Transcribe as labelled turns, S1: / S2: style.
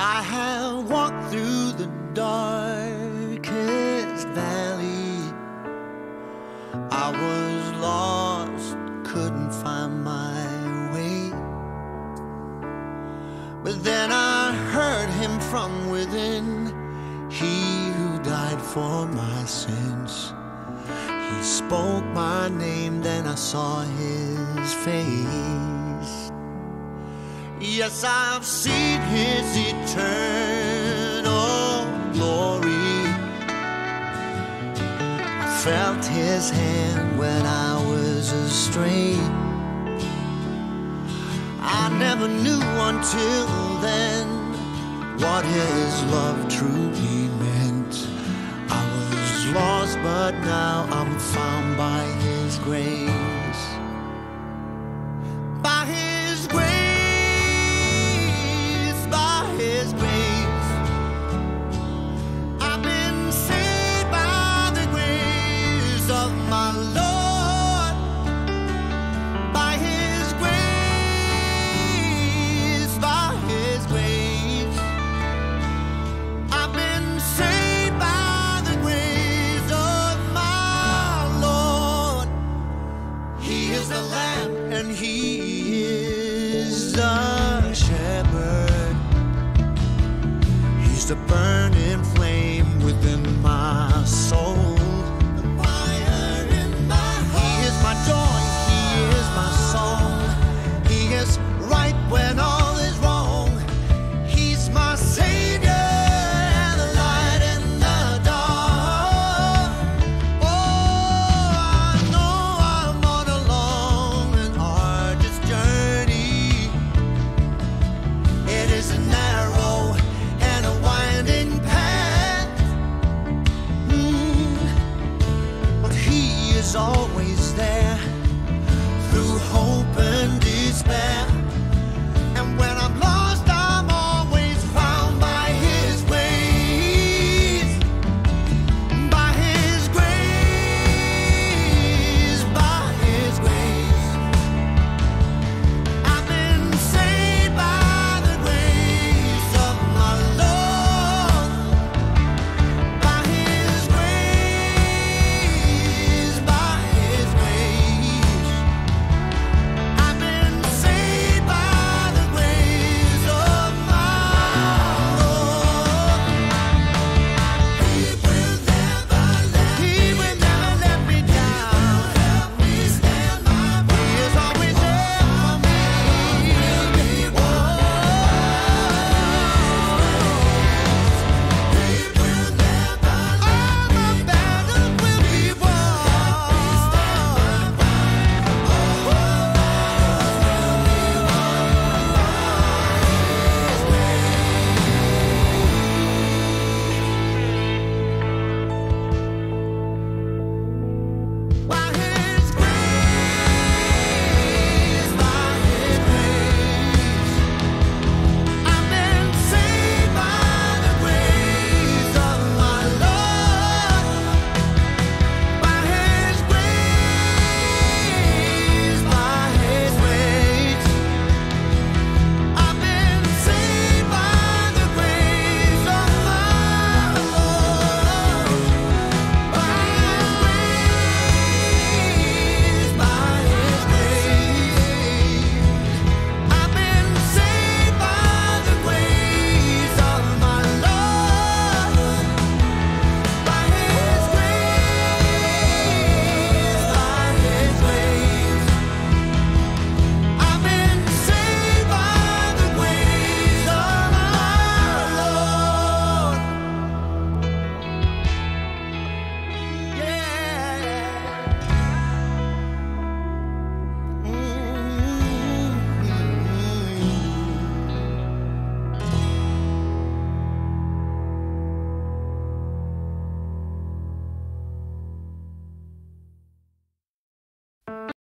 S1: I have walked through the darkest valley. I was lost, couldn't find my way. But then I heard him from within, he who died for my sins. He spoke my name, then I saw his face. Yes, I've seen his eternal glory. I felt his hand when I was astray. I never knew until then what his love truly meant. I was lost, but now I'm found by his grace. The burning flame within my soul. always